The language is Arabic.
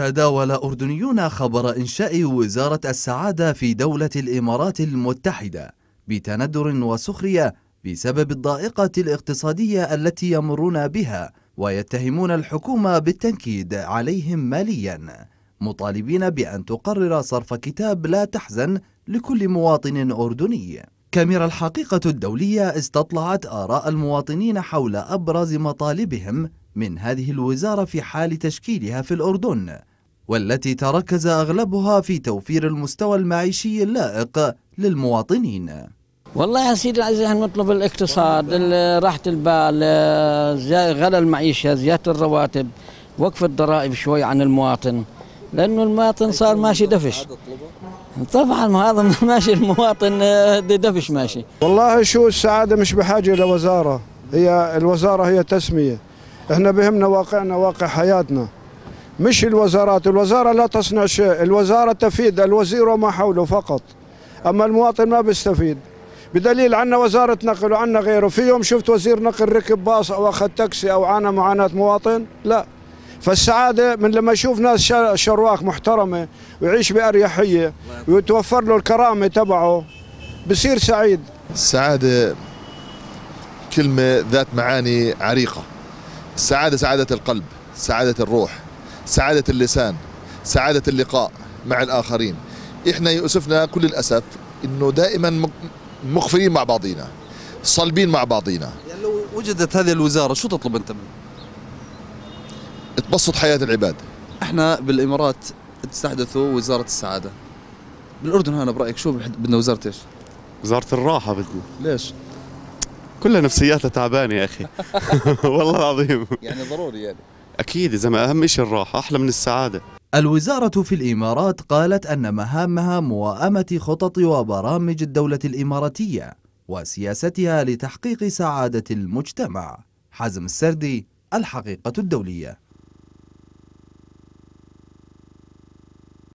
تداول أردنيون خبر إنشاء وزارة السعادة في دولة الإمارات المتحدة بتندر وسخرية بسبب الضائقة الاقتصادية التي يمرون بها ويتهمون الحكومة بالتنكيد عليهم ماليا مطالبين بأن تقرر صرف كتاب لا تحزن لكل مواطن أردني. كاميرا الحقيقة الدولية استطلعت آراء المواطنين حول أبرز مطالبهم من هذه الوزارة في حال تشكيلها في الأردن. والتي تركز أغلبها في توفير المستوى المعيشي اللائق للمواطنين. والله يا سيدي العزيز إحنا نطلب الاقتصاد راحة البال غلاء المعيشة زيادة الرواتب وقف الضرائب شوي عن المواطن لأنه المواطن صار ماشي دفش. طبعا هذا ماشي المواطن دفش ماشي. والله شو السعادة؟ مش بحاجة إلى وزارة. هي الوزارة هي تسمية. إحنا بهمنا واقعنا واقع حياتنا. مش الوزارات. الوزارة لا تصنع شيء. الوزارة تفيد الوزير وما حوله فقط. أما المواطن ما بيستفيد. بدليل عنا وزارة نقل وعنا غيره. في يوم شفت وزير نقل ركب باص أو أخذ تاكسي أو عانى معاناة مواطن؟ لا. فالسعادة من لما يشوف ناس شرواك محترمة ويعيش بأريحية ويتوفر له الكرامة تبعه بصير سعيد. السعادة كلمة ذات معاني عريقة. السعادة سعادة القلب سعادة الروح. سعادة اللسان سعادة اللقاء مع الآخرين. إحنا يؤسفنا كل الأسف إنه دائما مغفلين مع بعضينا صلبين مع بعضينا. يعني لو وجدت هذه الوزارة شو تطلب أنت منه؟ تبسط حياة العباد. إحنا بالإمارات تستحدثوا وزارة السعادة. بالأردن هنا برأيك شو بدنا وزارة إيش؟ وزارة الراحة بدنا. ليش؟ كلها نفسياتها تعبانة يا أخي. والله العظيم. يعني ضروري يعني. أكيد إذا ما أهم شيء الراحة أحلى من السعادة. الوزارة في الإمارات قالت أن مهامها موائمة خطط وبرامج الدولة الإماراتية وسياستها لتحقيق سعادة المجتمع. حزم السردي الحقيقة الدولية.